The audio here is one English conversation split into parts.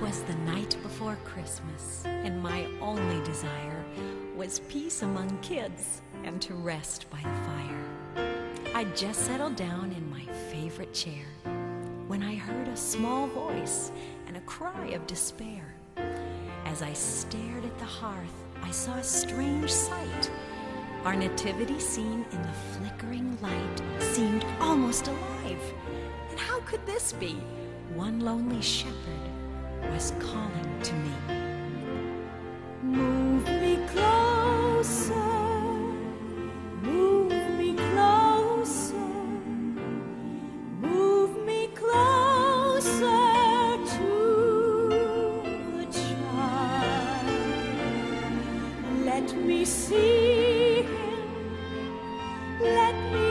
'Twas the night before Christmas, and my only desire was peace among kids and to rest by the fire. I'd just settled down in my favorite chair when I heard a small voice and a cry of despair. As I stared at the hearth, I saw a strange sight. Our nativity scene in the flickering light seemed almost alive. And how could this be? One lonely shepherd was calling to me. Move me closer, move me closer, move me closer to the child. Let me see him, let me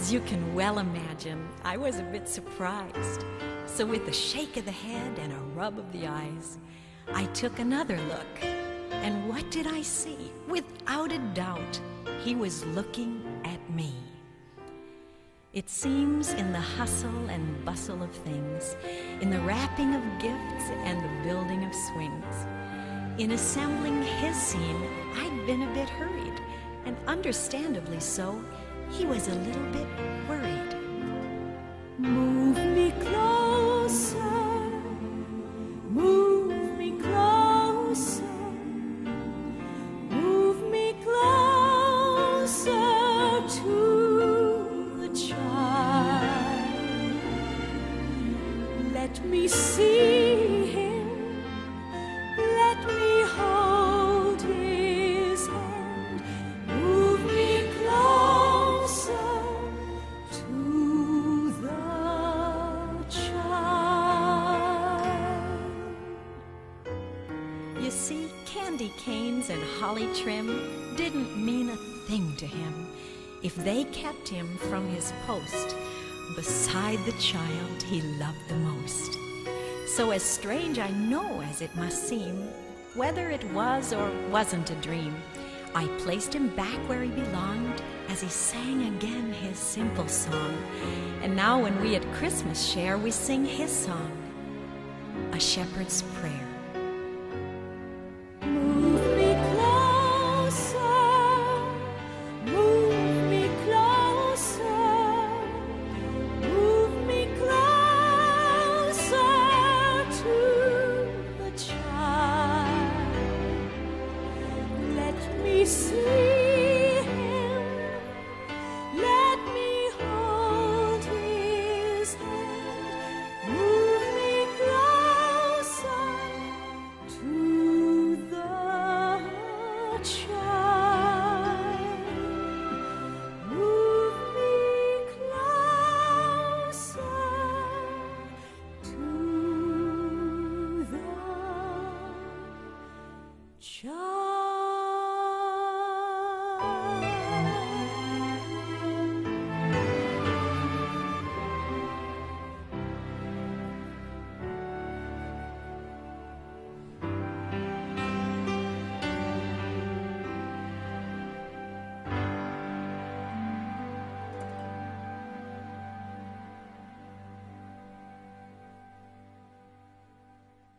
As you can well imagine, I was a bit surprised. So, with a shake of the head and a rub of the eyes, I took another look. And what did I see? Without a doubt, he was looking at me. It seems in the hustle and bustle of things, in the wrapping of gifts and the building of swings, in assembling his scene, I'd been a bit hurried, and understandably so, he was a little bit worried. Move me closer, move me closer, move me closer to the child. Let me see You see, candy canes and holly trim didn't mean a thing to him if they kept him from his post beside the child he loved the most. So, as strange I know as it must seem, whether it was or wasn't a dream, I placed him back where he belonged as he sang again his simple song. And now, when we at Christmas share, we sing his song, A Shepherd's Prayer. peace.